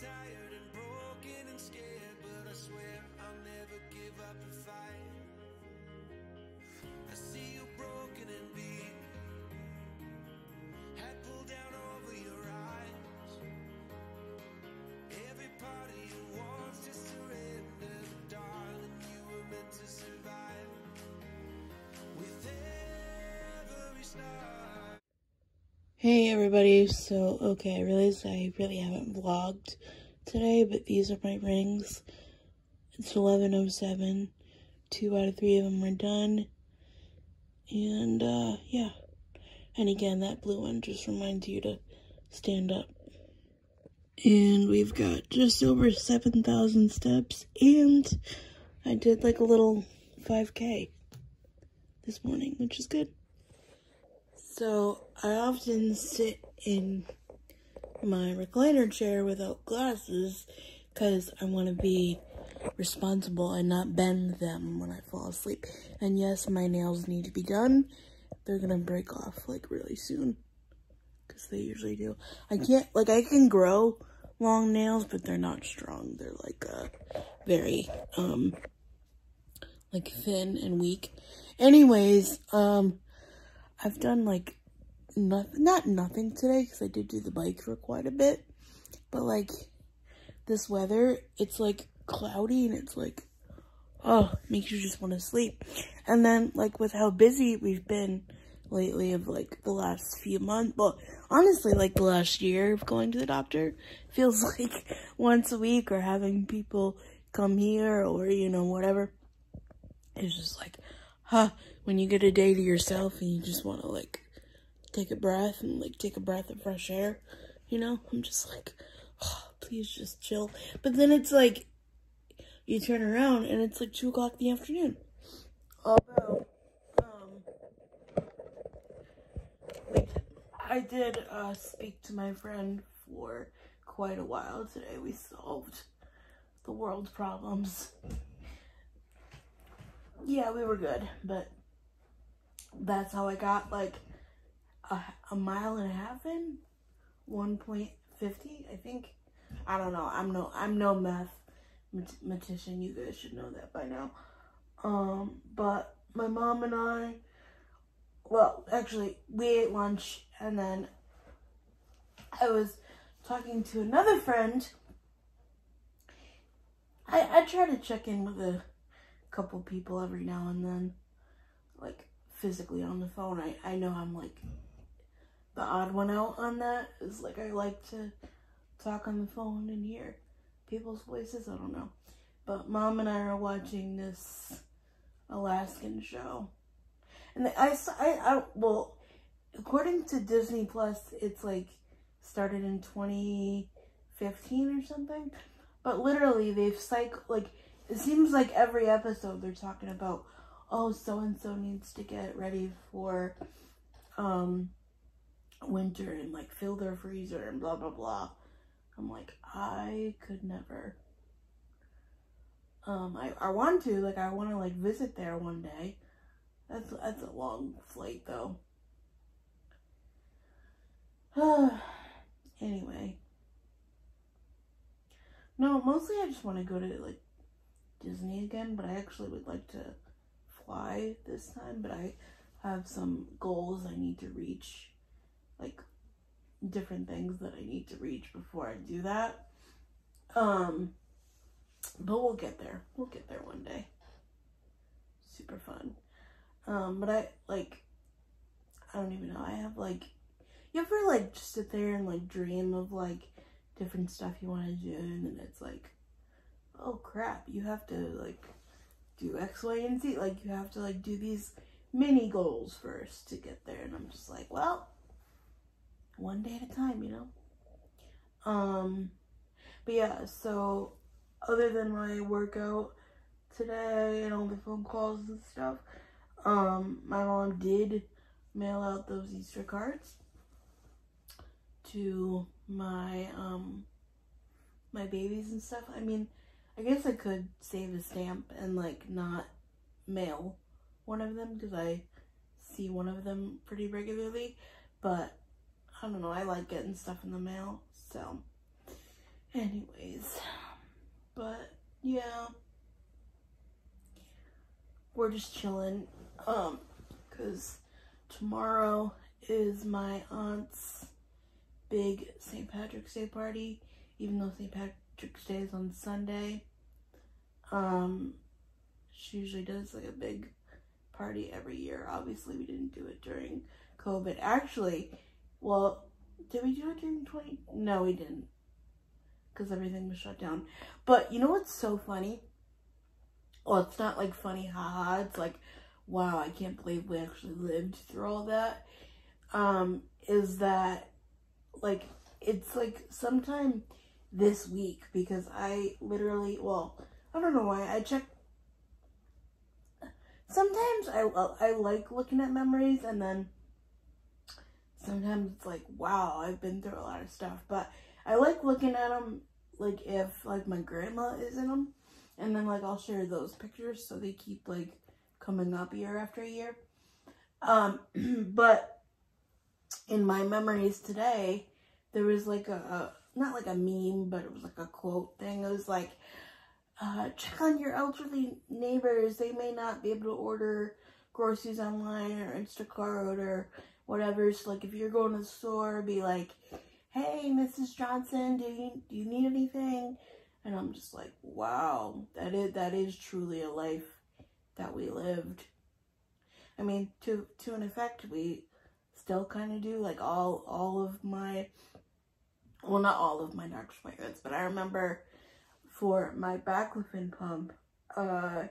tired and broken and scared, but I swear I'll never give up the fight. I see you broken and beat, head pulled down over your eyes. Every part of you wants to surrender, darling, you were meant to survive. With every star. Hey everybody, so okay, I realized I really haven't vlogged today, but these are my rings. It's 11.07, two out of three of them are done, and uh, yeah. And again, that blue one just reminds you to stand up. And we've got just over 7,000 steps, and I did like a little 5k this morning, which is good. So I often sit in my recliner chair without glasses because I want to be responsible and not bend them when I fall asleep. And yes, my nails need to be done. They're going to break off like really soon because they usually do. I can't, like I can grow long nails, but they're not strong. They're like uh, very, um, like thin and weak. Anyways, um, I've done like not not nothing today because I did do the bike for quite a bit, but like this weather, it's like cloudy and it's like oh makes you just want to sleep. And then like with how busy we've been lately of like the last few months, well honestly like the last year of going to the doctor feels like once a week or having people come here or you know whatever. It's just like huh, when you get a day to yourself and you just want to like take a breath and like take a breath of fresh air, you know, I'm just like, oh, please just chill. But then it's like, you turn around and it's like two o'clock in the afternoon. Although, um, like, I did uh, speak to my friend for quite a while today. We solved the world's problems yeah, we were good, but that's how I got like a, a mile and a half in 1.50, I think. I don't know. I'm no I'm no mathematician. You guys should know that by now. Um, but my mom and I, well, actually, we ate lunch and then I was talking to another friend. I I try to check in with a couple people every now and then, like physically on the phone. I, I know I'm like the odd one out on that. Is like I like to talk on the phone and hear people's voices. I don't know. But mom and I are watching this Alaskan show. And I, I, I, well, according to Disney Plus, it's like started in 2015 or something. But literally, they've cycled, like, it seems like every episode they're talking about, oh, so and so needs to get ready for um winter and like fill their freezer and blah blah blah. I'm like, I could never. Um, I, I want to, like, I want to, like, visit there one day. That's, that's a long flight, though. anyway. No, mostly I just want to go to, like, Disney again, but I actually would like to fly this time, but I have some goals I need to reach, like different things that I need to reach before I do that. Um, but we'll get there. We'll get there one day. Super fun. Um, but I like, I don't even know. I have like, you ever like just sit there and like dream of like different stuff you want to do, and then it's like oh crap, you have to like do X, Y, and Z. Like you have to like do these mini goals first to get there. And I'm just like, well, one day at a time, you know? Um, but yeah, so other than my workout today and all the phone calls and stuff, um, my mom did mail out those Easter cards to my, um, my babies and stuff. I mean, I guess I could save a stamp and like not mail one of them because I see one of them pretty regularly. But I don't know, I like getting stuff in the mail. So, anyways, but yeah, we're just chilling. Um, because tomorrow is my aunt's big St. Patrick's Day party, even though St. Patrick's Day is on Sunday. Um, she usually does like a big party every year. Obviously, we didn't do it during COVID. Actually, well, did we do it during 20? No, we didn't. Because everything was shut down. But you know what's so funny? Well, it's not like funny, haha. It's like, wow, I can't believe we actually lived through all that. Um, is that, like, it's like sometime this week because I literally, well, I don't know why. I check. Sometimes I, I like looking at memories and then sometimes it's like, wow, I've been through a lot of stuff. But I like looking at them like if like my grandma is in them. And then like I'll share those pictures so they keep like coming up year after year. Um, but in my memories today, there was like a, a, not like a meme, but it was like a quote thing. It was like, uh, check on your elderly neighbors. They may not be able to order groceries online or Instacart or whatever. So like if you're going to the store, be like, hey, Mrs. Johnson, do you, do you need anything? And I'm just like, wow, that is, that is truly a life that we lived. I mean, to, to an effect, we still kind of do, like all, all of my, well, not all of my doctor's appointments, but I remember for my baclofen pump, uh,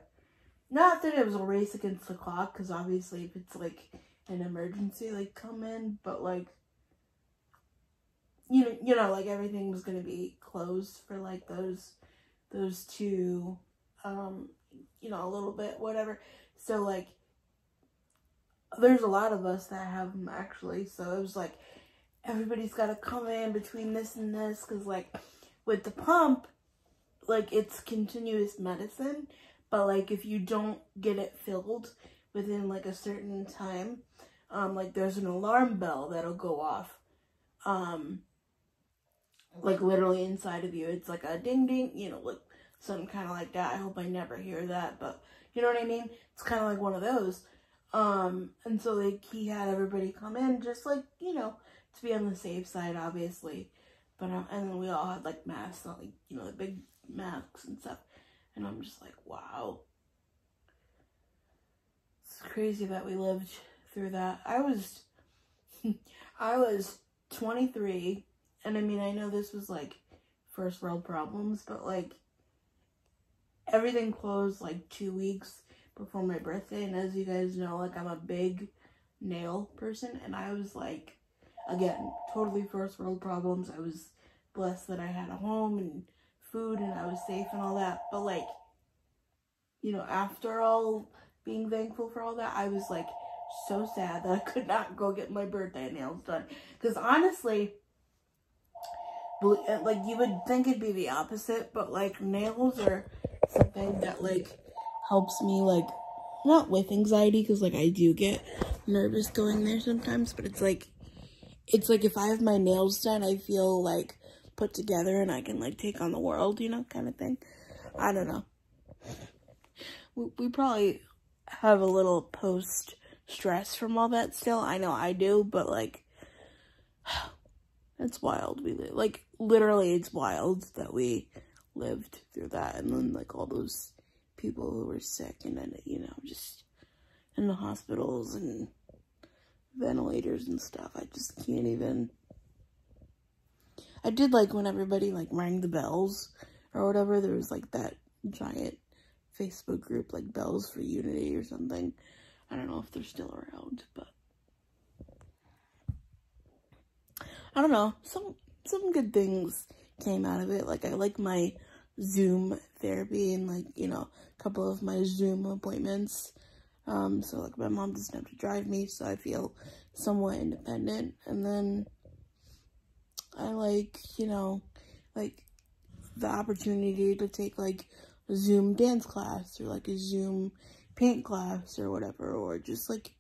not that it was a race against the clock, because obviously if it's like an emergency, like come in, but like, you know, you know, like everything was gonna be closed for like those, those two, um, you know, a little bit, whatever. So like, there's a lot of us that have them actually. So it was like, everybody's got to come in between this and this, because like, with the pump, like it's continuous medicine, but like if you don't get it filled within like a certain time, um, like there's an alarm bell that'll go off. Um, like literally inside of you. It's like a ding ding, you know, like something kind of like that. I hope I never hear that, but you know what I mean? It's kind of like one of those. Um, and so like he had everybody come in just like, you know, to be on the safe side, obviously. But, um, and we all had like masks, not like, you know, the big masks and stuff. And I'm just like, wow. It's crazy that we lived through that. I was, I was 23, and I mean, I know this was like first world problems, but like everything closed like two weeks before my birthday. And as you guys know, like I'm a big nail person, and I was like, again, totally first world problems. I was blessed that I had a home and food and I was safe and all that. But like, you know, after all being thankful for all that, I was like so sad that I could not go get my birthday nails done. Because honestly, uh, like you would think it'd be the opposite, but like nails are something that like helps me like not with anxiety because like I do get nervous going there sometimes, but it's like it's like if I have my nails done, I feel like put together and I can like take on the world, you know, kind of thing. I don't know. We, we probably have a little post stress from all that still. I know I do, but like, it's wild. We like, literally, it's wild that we lived through that. And then, like, all those people who were sick and then, you know, just in the hospitals and ventilators and stuff. I just can't even. I did like when everybody like rang the bells or whatever. There was like that giant Facebook group like Bells for Unity or something. I don't know if they're still around, but I don't know. Some some good things came out of it. Like I like my Zoom therapy and like, you know, a couple of my Zoom appointments. Um, so like my mom doesn't have to drive me, so I feel somewhat independent. And then I like, you know, like the opportunity to take like a Zoom dance class or like a Zoom paint class or whatever, or just like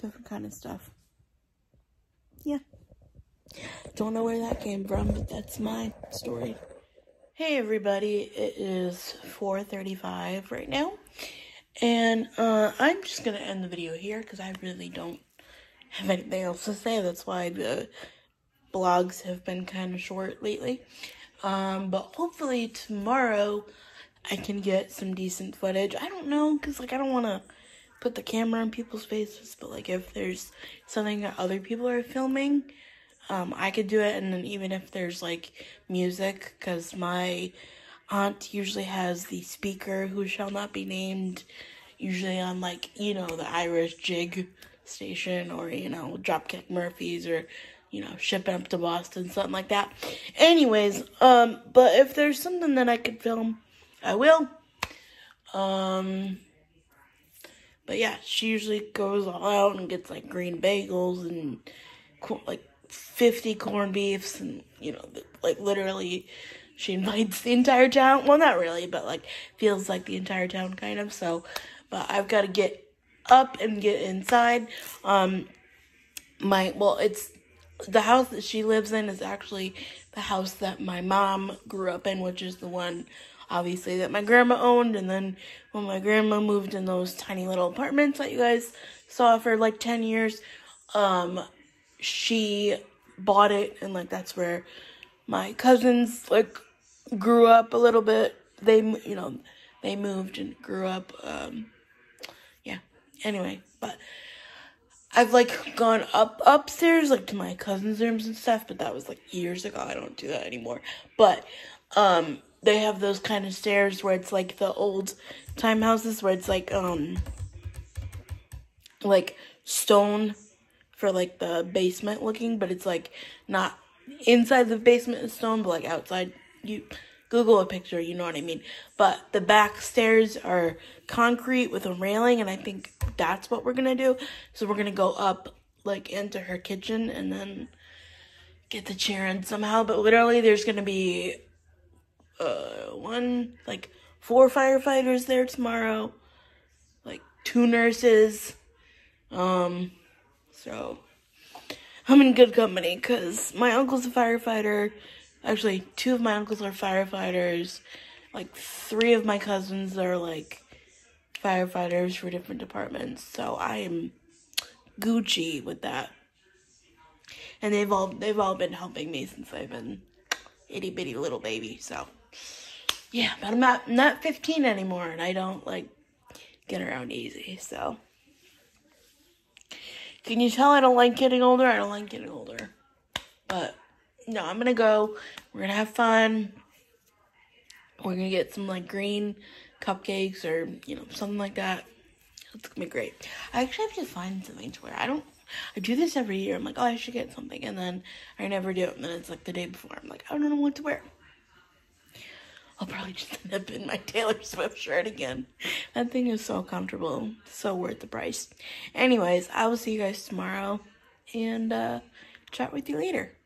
different kind of stuff. Yeah. Don't know where that came from, but that's my story. Hey everybody, it is 4.35 right now, and uh, I'm just going to end the video here because I really don't have anything else to say. That's why the blogs have been kind of short lately. Um, but hopefully tomorrow I can get some decent footage. I don't know, because, like, I don't want to put the camera in people's faces, but, like, if there's something that other people are filming, um, I could do it, and then even if there's, like, music, because my aunt usually has the speaker who shall not be named, usually on, like, you know, the Irish jig station, or, you know, Dropkick Murphys, or you know, shipping up to Boston, something like that. Anyways, um, but if there's something that I could film, I will. Um, but yeah, she usually goes all out and gets like green bagels and like 50 corned beefs and, you know, like literally she invites the entire town. Well, not really, but like feels like the entire town kind of. So, but I've got to get up and get inside. Um, my, well, it's the house that she lives in is actually the house that my mom grew up in, which is the one obviously that my grandma owned. And then when my grandma moved in those tiny little apartments that you guys saw for like 10 years, um, she bought it. And like that's where my cousins like grew up a little bit. They, you know, they moved and grew up. Um, yeah. Anyway, but I've like gone up upstairs like to my cousin's rooms and stuff, but that was like years ago. I don't do that anymore. But um they have those kind of stairs where it's like the old time houses where it's like um like stone for like the basement looking, but it's like not inside the basement is stone, but like outside you Google a picture, you know what I mean. But the back stairs are concrete with a railing, and I think that's what we're gonna do. So we're gonna go up like into her kitchen and then get the chair in somehow. But literally, there's gonna be uh one like four firefighters there tomorrow, like two nurses. Um, so I'm in good company because my uncle's a firefighter. Actually two of my uncles are firefighters. Like three of my cousins are like firefighters for different departments so i am gucci with that. And they've all they've all been helping me since i've been itty bitty little baby so yeah but i'm not not 15 anymore and i don't like get around easy so can you tell i don't like getting older i don't like getting older but no, I'm gonna go. We're gonna have fun. We're gonna get some like green cupcakes or you know something like that. It's gonna be great. I actually have to find something to wear. I don't. I do this every year. I'm like, oh, I should get something, and then I never do it. And then it's like the day before. I'm like, I don't know what to wear. I'll probably just end up in my Taylor Swift shirt again. That thing is so comfortable, so worth the price. Anyways, I will see you guys tomorrow, and uh, chat with you later.